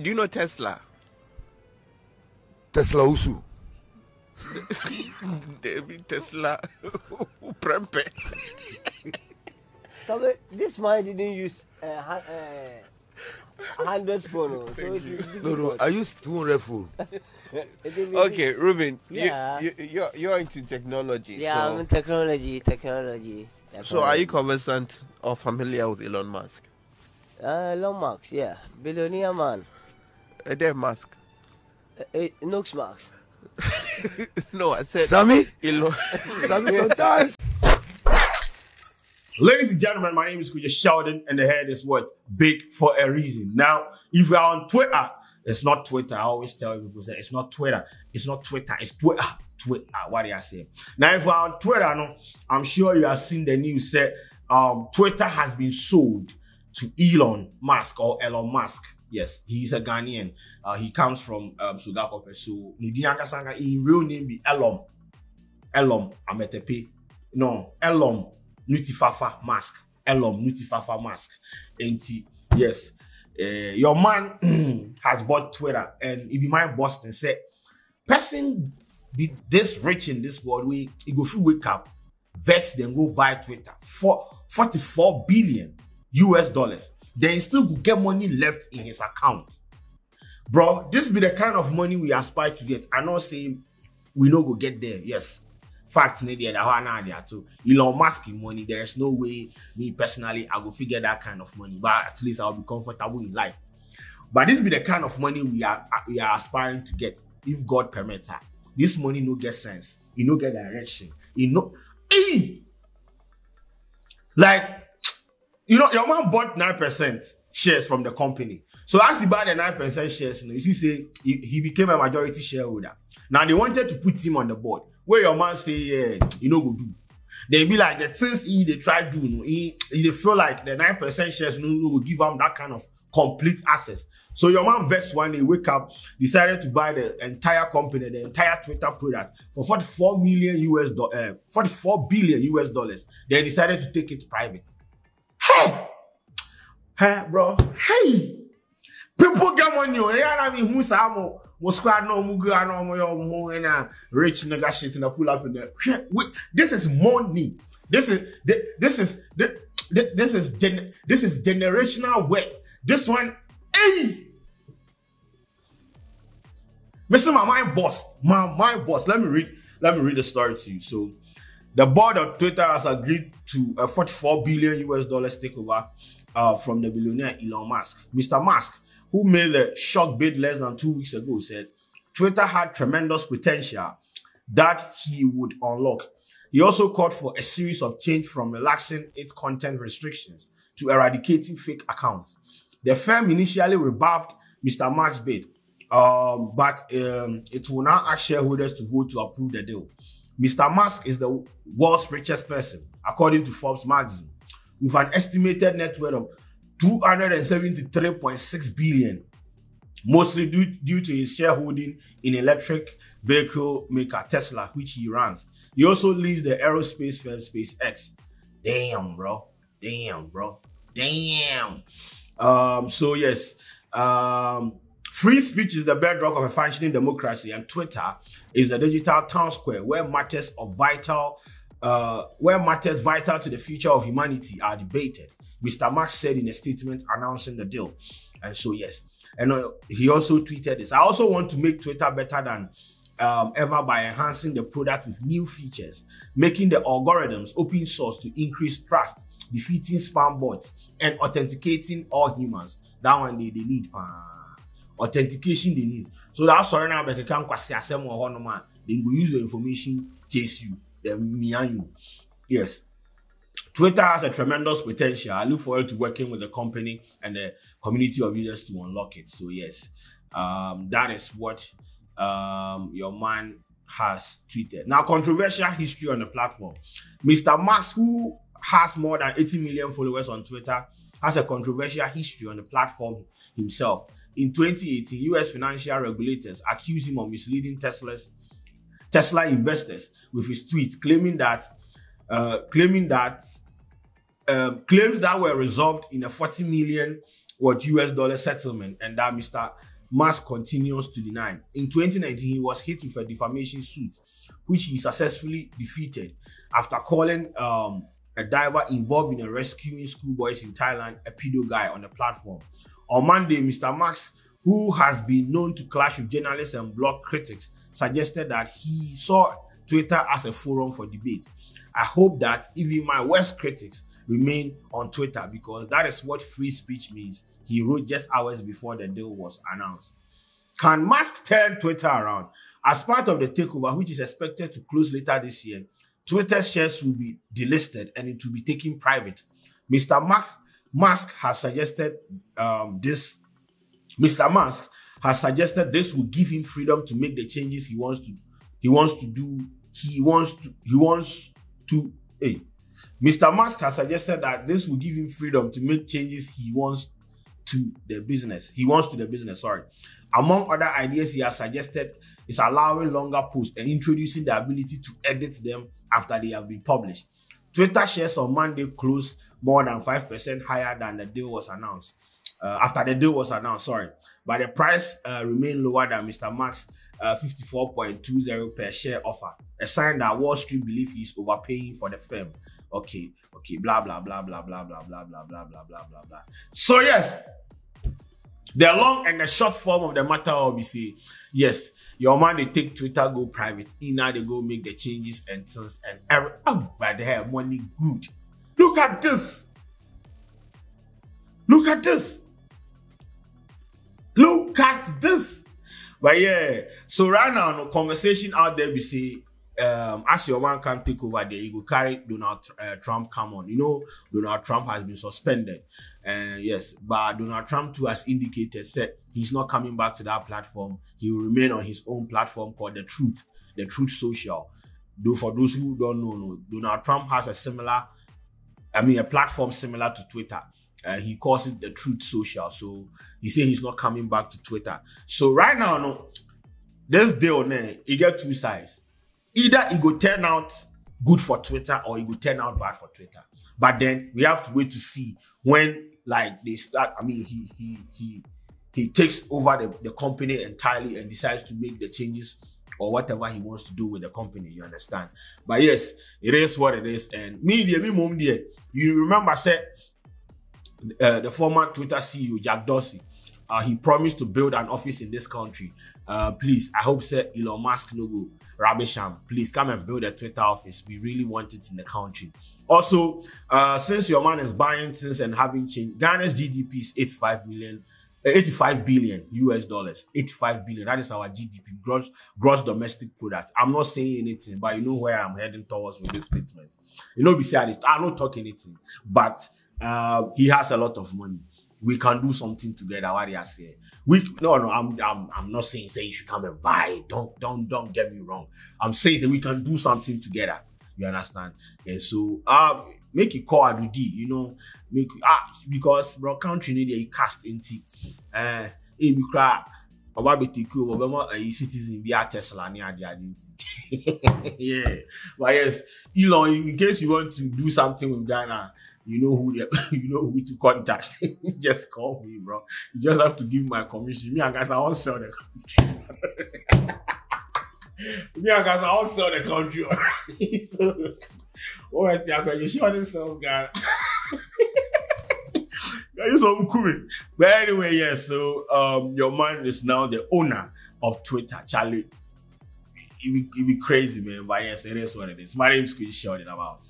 do you know Tesla? Tesla Usu. David Tesla Prempe. So this man didn't use uh, uh, hundred phone. oh, So it is No, no. I use 200 phone. It will be- Okay, Ruben. Yeah. You, you, you're, you're into technology. Yeah, so, I'm in technology, technology. so are you conversant or familiar with Elon Musk? Uh, Elon Musk, yeah, billionaire man. Uh, there, Musk. Uh, uh, Nooks Musk. no, I said Sammy? Elon. Sammy sometimes. Ladies and gentlemen, my name is Kwadwo Sheldon, and the head is what? Big for a reason. Now, if you're on Twitter, it's not Twitter. I always tell people that it's not Twitter. It's not Twitter. It's Twitter. Twitter. What do I say? Now, if you're on Twitter, no, I'm sure you have seen the news that um, Twitter has been sold to Elon Musk or Elon Musk. Yes, he's a Ghanaian. Uh, he comes from um, Sogakope. So, Nidi Ankasanga, in real name be Elorm. Elorm Ametepe. No, Elorm Nutifafa Mask. Elorm Nutifafa Mask. Enti, yes. Uh, your man has bought Twitter and if you mind Boston said, person be this rich in this world, we he go through wake up, vex, then go buy Twitter for 44 billion US dollars. Then he still go get money left in his account. Bro, this be the kind of money we aspire to get. I not saying we no go get there. Yes. Fact in there, that there too. Elon Musk money. There's no way me personally I go figure that kind of money. But at least I'll be comfortable in life. But this be the kind of money we are we are aspiring to get if God permits her. This money no get sense. It no get direction. It no. Eh! Like you know, your man bought nine percent shares from the company. So as he bought the nine percent shares, you know, you see, say he, he became a majority shareholder. Now they wanted to put him on the board. Where your man say, yeah, you know, go do. They be like the things he they try do, you know, he, he they feel like the nine percent shares no, no will give him that kind of complete access. So your man vex one day wake up, decided to buy the entire company, the entire Twitter product for 44 million US do- uh, 44 billion US dollars. They decided to take it private. Hey! Hey, bro. Hey! People get money. oh. Yeah, I mean, who's amo? Mo squad no mugu ano mo yo mo and a rich nigga shit and pull up in there. Wait, This is money. This is thi- this is thi- thi- this is gen, this is generational wealth. This one, hey. Mr. My mind boss, my mind boss. Let me read. Let me read the story to you. So, the board of Twitter has agreed to a 44 billion US dollars takeover uh, from the billionaire Elon Musk. Mr. Musk, who made the shock bid less than two weeks ago, said Twitter had tremendous potential that he would unlock. He also called for a series of change from relaxing its content restrictions to eradicating fake accounts. The firm initially rebuffed Mr. Musk's bid, um, but um, it will now ask shareholders to vote to approve the deal. Mr. Musk is the world's richest person, according to Forbes magazine, with an estimated net worth of 273.6 billion, mostly due, due to his shareholding in electric vehicle maker Tesla, which he runs. He also leads the aerospace firm SpaceX. Damn, bro. Damn, bro. Damn. Um, so yes, um, free speech is the bedrock of a functioning democracy, and Twitter is the digital town square where matters of vital, uh, where matters vital to the future of humanity are debated. Mr. Mark said in a statement announcing the deal. And so yes, and uh, he also tweeted this. I also want to make Twitter better than um, ever by enhancing the product with new features, making the algorithms open source to increase trust, defeating spam bots, and authenticating all humans. That one they, they need. Uh, authentication they need. So that's sorry now, they can't quasi assemble or no man. They go use your information, chase you, then me you. Yes. Twitter has a tremendous potential. I look forward to working with the company and the community of users to unlock it. So yes, um, that is what um, your man has tweeted. Now, controversial history on the platform. Mr. Musk, who has more than 80 million followers on Twitter, has a controversial history on the platform himself. In 2018, US financial regulators accused him of misleading Tesla's Tesla investors with his tweet claiming that uh, claiming that um, claims that were resolved in a 40 million what US dollar settlement, and that Mr. Musk continues to deny. In 2019, he was hit with a defamation suit, which he successfully defeated after calling um, a diver involved in a rescuing schoolboys in Thailand a pedo guy on the platform. On Monday, Mr. Musk, who has been known to clash with journalists and blog critics, suggested that he saw Twitter as a forum for debate. I hope that even my worst critics remain on Twitter because that is what free speech means. He wrote just hours before the deal was announced. Can Musk turn Twitter around? As part of the takeover, which is expected to close later this year, Twitter shares will be delisted and it will be taken private. Mr. Mark, Musk has suggested um, this. Mr. Musk has suggested this will give him freedom to make the changes he wants to. He wants to do. He wants to. He wants to. Hey, Mr. Musk has suggested that this will give him freedom to make changes he wants to the business. He wants to the business. Sorry. Among other ideas he has suggested is allowing longer posts and introducing the ability to edit them after they have been published. Twitter shares on Monday closed more than 5% higher than the deal was announced. Uh, after the deal was announced, sorry. But the price uh, remained lower than Mr. Musk's uh, 54.20 per share offer, a sign that Wall Street believe he's overpaying for the firm. Okay, okay, blah, blah, blah, blah, blah, blah, blah, blah, blah, blah, blah, blah, blah. So, yes, the long and the short form of the matter obviously, yes, your man they take Twitter go private. In now they go make the changes and things and every oh but they have money good. Look at this. Look at this. Look at this. But yeah, so right now, no conversation out there we say um, as your man can take over there, you go carry Donald uh, Trump come on. You know, Donald Trump has been suspended. Uh, yes, but Donald Trump too has indicated said he's not coming back to that platform. He will remain on his own platform called the Truth, the Truth Social. Though for those who don't know, no, Donald Trump has a similar, I mean, a platform similar to Twitter. Uh, he calls it the Truth Social. So he said he's not coming back to Twitter. So right now, no, this deal, ne, you get two sides. Either it will turn out good for Twitter or it will turn out bad for Twitter. But then we have to wait to see when like they start. I mean, he he he he takes over the, the company entirely and decides to make the changes or whatever he wants to do with the company. You understand? But yes, it is what it is. And me, media, me mom dear, you remember said uh, the former Twitter CEO Jack Dorsey. Uh, he promised to build an office in this country. Uh, please, I hope Sir Elon Musk no go Rabisham, please come and build a Twitter office. We really want it in the country. Also, uh, since your man is buying things and having changed, Ghana's GDP is 85 million. uh, 85 billion US dollars, 85 billion. That is our GDP, gross, gross domestic product. I'm not saying anything, but you know where I'm heading towards with this statement. You know, beside it, I'm not talking anything, but uh, he has a lot of money. We can do something together. What he has here. We no no. I'm I'm I'm not saying say you should come and buy. it. Don't don't don't get me wrong. I'm saying that we can do something together. You understand? And so um make it call Adu D. You know make ah because bro country need a cast into uh eh we cry ọba bẹtẹkù ọbẹmọ ẹyí citizen bi a tesla ní adi adi nti yeah but yes elon in case you want to do something with ghana you know who the, you know who to contact just call me bro you just have to give my commission me and guys i wan sell the country me and guys i wan sell the country so oh ẹ ti akọ you sure this sells ghana. Yeah, so cool. But anyway, yeah, so um your man is now the owner of Twitter, Charlie. It be, it be crazy, man. But yes, it is what it is. My name is Chris Shorty about.